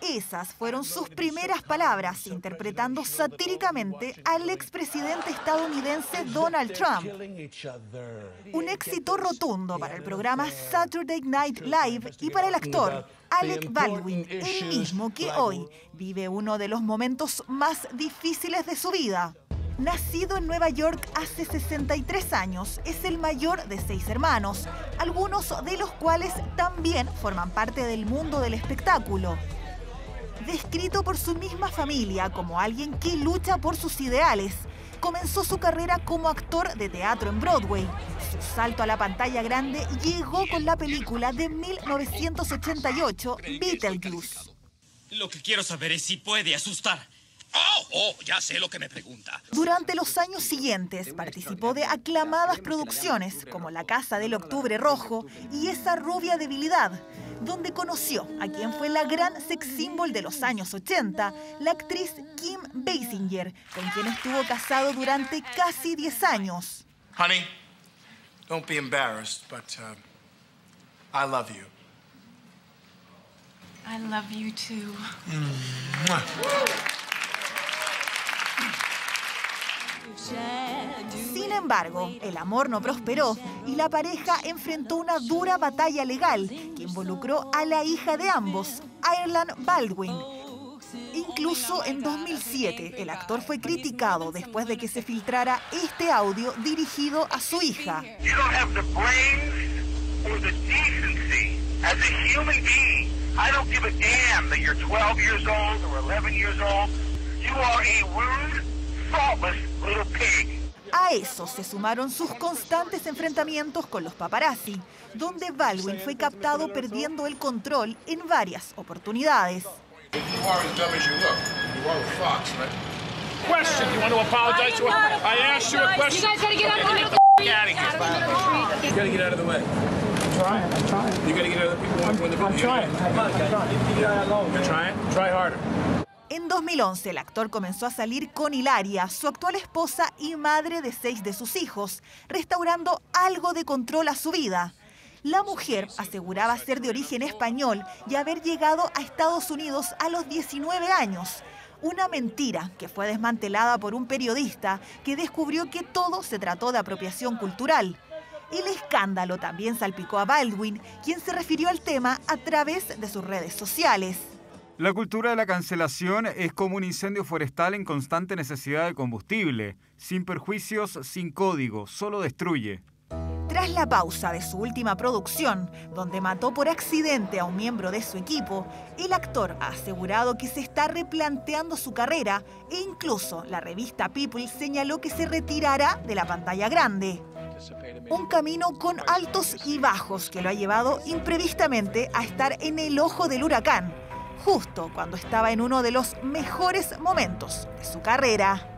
Esas fueron sus primeras palabras, interpretando satíricamente al expresidente estadounidense Donald Trump. Un éxito rotundo para el programa Saturday Night Live y para el actor Alec Baldwin, el mismo que hoy vive uno de los momentos más difíciles de su vida. Nacido en Nueva York hace 63 años, es el mayor de seis hermanos, algunos de los cuales también forman parte del mundo del espectáculo descrito por su misma familia como alguien que lucha por sus ideales. Comenzó su carrera como actor de teatro en Broadway. Su salto a la pantalla grande llegó con la película de 1988, Beetlejuice. Lo que quiero saber es si puede asustar. Oh, ya sé lo que me pregunta. Durante los años siguientes participó de aclamadas producciones como La Casa del Octubre Rojo y Esa rubia debilidad, donde conoció a quien fue la gran sex symbol de los años 80, la actriz Kim Basinger, con quien estuvo casado durante casi 10 años. Honey, don't be embarrassed, but uh, I love you. I love you too. Sin embargo, el amor no prosperó y la pareja enfrentó una dura batalla legal que involucró a la hija de ambos, Ireland Baldwin. Incluso en 2007, el actor fue criticado después de que se filtrara este audio dirigido a su hija. You don't have the brains or the decency as a human being. I don't give a damn that you're 12 years old or 11 years old. You are a rude, thoughtless little pig. A eso se sumaron sus constantes enfrentamientos con los paparazzi, donde Baldwin fue captado perdiendo el control en varias oportunidades. Try harder. En 2011, el actor comenzó a salir con Hilaria, su actual esposa y madre de seis de sus hijos, restaurando algo de control a su vida. La mujer aseguraba ser de origen español y haber llegado a Estados Unidos a los 19 años. Una mentira que fue desmantelada por un periodista que descubrió que todo se trató de apropiación cultural. El escándalo también salpicó a Baldwin, quien se refirió al tema a través de sus redes sociales. La cultura de la cancelación es como un incendio forestal en constante necesidad de combustible, sin perjuicios, sin código, solo destruye. Tras la pausa de su última producción, donde mató por accidente a un miembro de su equipo, el actor ha asegurado que se está replanteando su carrera e incluso la revista People señaló que se retirará de la pantalla grande. Un camino con altos y bajos que lo ha llevado imprevistamente a estar en el ojo del huracán, justo cuando estaba en uno de los mejores momentos de su carrera.